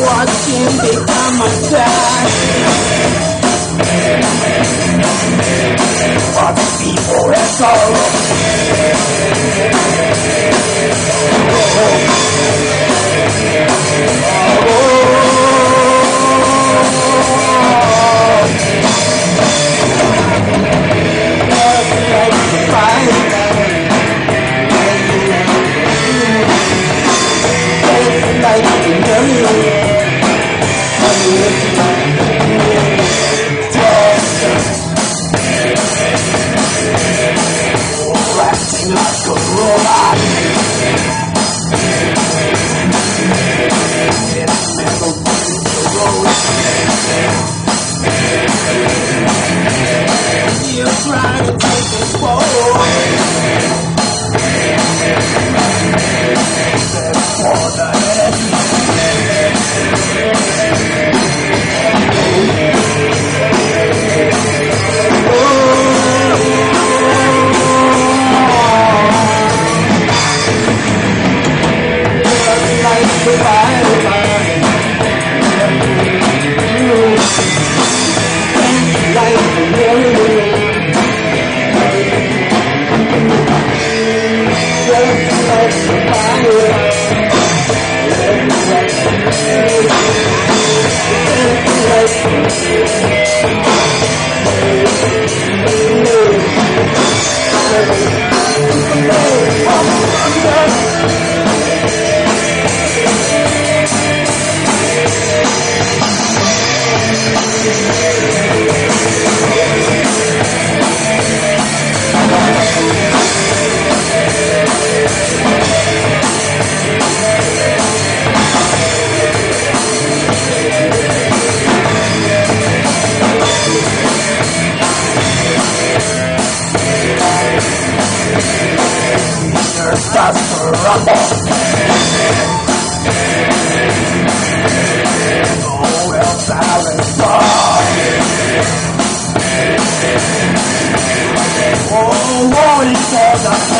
Watching become a dad. tay nhớ yêu Starts to rumble Oh, silent Oh, the